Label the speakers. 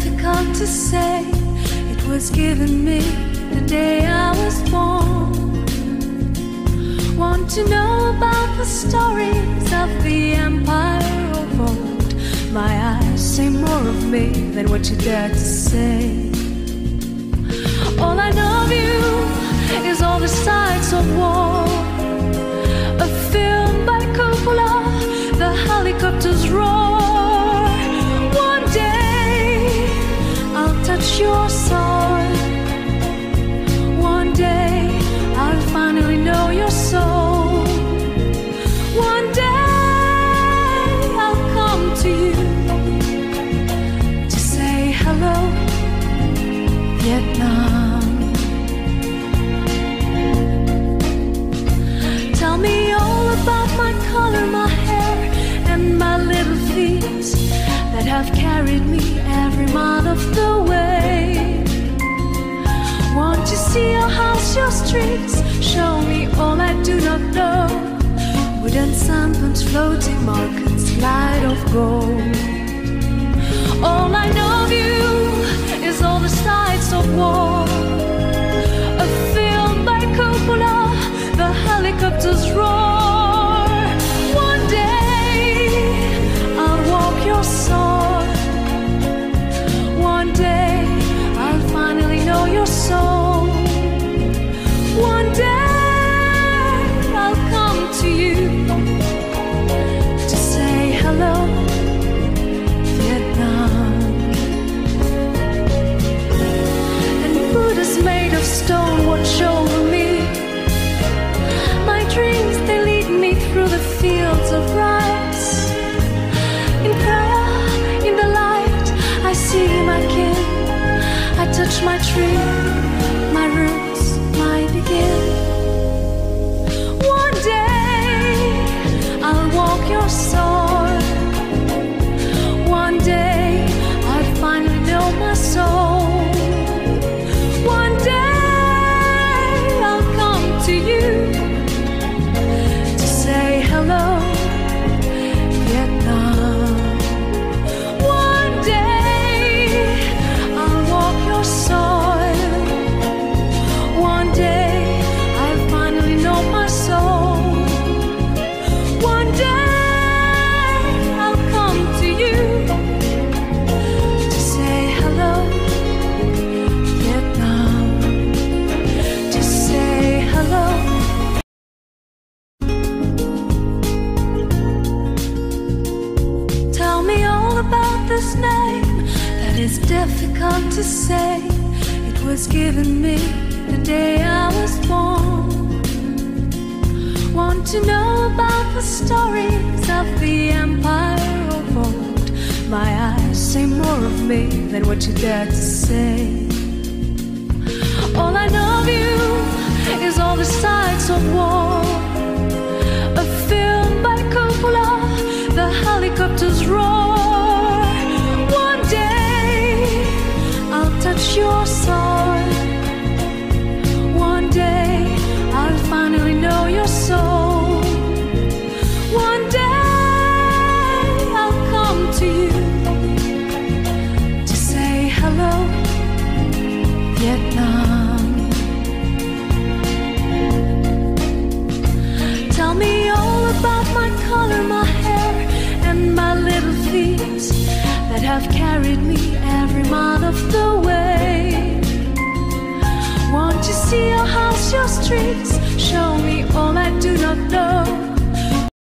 Speaker 1: difficult to say. It was given me the day I was born. Want to know about the stories of the empire of old? My eyes say more of me than what you dare to say. All I know of you is all the sights of war. Of the way. Want to see your house, your streets? Show me all I do not know. Wooden sampans, floating markets, light of gold. My tree, name that is difficult to say. It was given me the day I was born. Want to know about the stories of the empire of old? My eyes say more of me than what you dare to say. All I know of you is all the sights of war. Carried me every mile of the way. Want to see your house, your streets? Show me all I do not know.